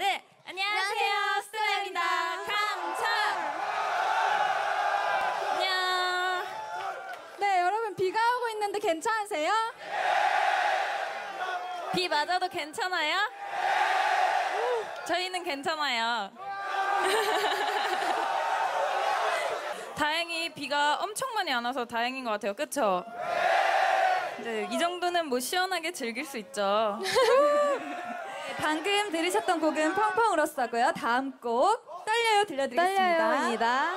여러분들 안녕하세요. 스텔라입니다. 강철. 안녕. 네, 여러분 비가 오고 있는데 괜찮으세요? 비 맞아도 괜찮아요? 저희는 괜찮아요. 다행히 비가 엄청 많이 안 와서 다행인 것 같아요. 그쵸? 네, 이 정도는 뭐 시원하게 즐길 수 있죠 방금 들으셨던 곡은 펑펑 울었어고요. 다음 곡 떨려요 들려드리겠습니다. 떨려요입니다.